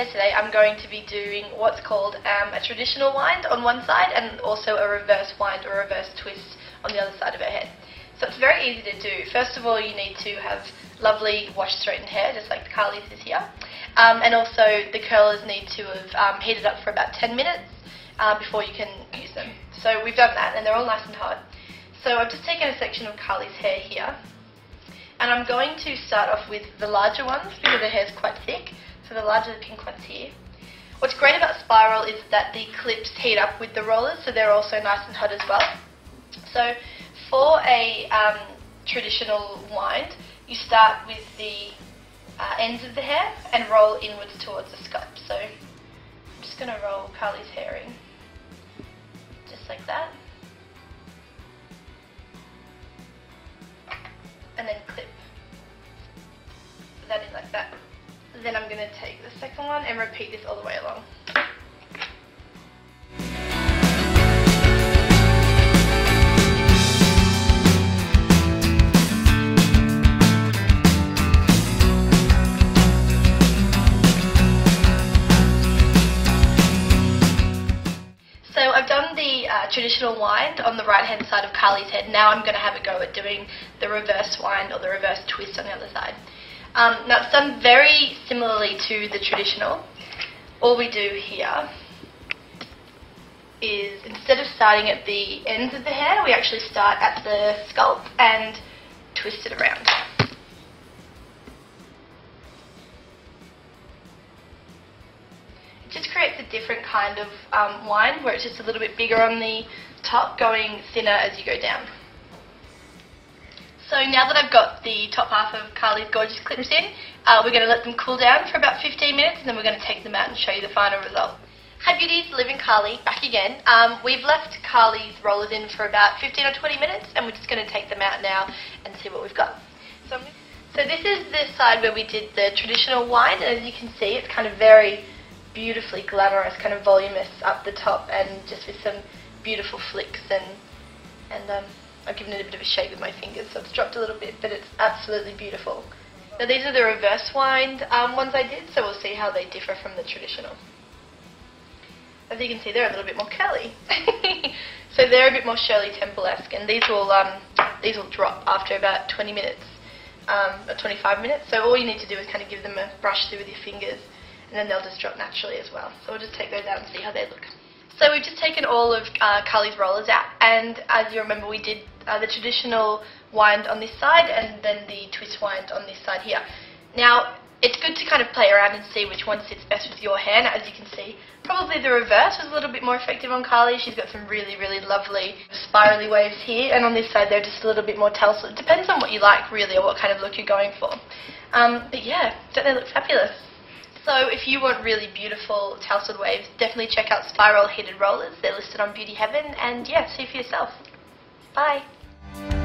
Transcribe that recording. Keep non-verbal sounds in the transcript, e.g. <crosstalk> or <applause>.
hair today, I'm going to be doing what's called um, a traditional wind on one side and also a reverse wind or reverse twist on the other side of her head. So it's very easy to do. First of all, you need to have lovely washed straightened hair, just like Carly's is here. Um, and also the curlers need to have um, heated up for about 10 minutes uh, before you can use them. So we've done that and they're all nice and hot. So I've just taken a section of Carly's hair here and I'm going to start off with the larger ones because the hair's quite thick. The larger the pink ones here. What's great about Spiroll is that the clips heat up with the rollers so they're also nice and hot as well. So for a um, traditional wind, you start with the uh, ends of the hair and roll inwards towards the scalp. So I'm just going to roll Carly's hair in, just like that. And then clip going to take the second one and repeat this all the way along. So I've done the uh, traditional wind on the right hand side of Carly's head. Now I'm going to have a go at doing the reverse wind or the reverse twist on the other side. Um, now it's done very similarly to the traditional. All we do here is instead of starting at the ends of the hair, we actually start at the scalp and twist it around. It just creates a different kind of um, wind where it's just a little bit bigger on the top, going thinner as you go down. So now that I've got the top half of Carly's gorgeous clips in, uh, we're going to let them cool down for about 15 minutes and then we're going to take them out and show you the final result. Hi beauties, Liv and Carly back again. Um, we've left Carly's rollers in for about 15 or 20 minutes and we're just going to take them out now and see what we've got. So, so this is the side where we did the traditional wind and as you can see it's kind of very beautifully glamorous, kind of voluminous up the top and just with some beautiful flicks and and um, I've given it a bit of a shake with my fingers so it's dropped a little bit but it's absolutely beautiful. Now these are the reverse wind um, ones I did so we'll see how they differ from the traditional. As you can see they're a little bit more curly. <laughs> so they're a bit more Shirley Temple-esque and these will um, these will drop after about 20 minutes um, or 25 minutes so all you need to do is kind of give them a brush through with your fingers and then they'll just drop naturally as well. So we'll just take those out and see how they look. So we've just taken all of uh, Carly's rollers out, and as you remember, we did uh, the traditional wind on this side and then the twist wind on this side here. Now, it's good to kind of play around and see which one sits best with your hair. As you can see, probably the reverse was a little bit more effective on Carly. She's got some really, really lovely spirally waves here, and on this side they're just a little bit more tousled. It depends on what you like, really, or what kind of look you're going for. Um, but yeah, don't they look fabulous? So if you want really beautiful tousled waves, definitely check out Spiroll Heated Rollers. They're listed on Beauty Heaven and yeah, see for yourself. Bye.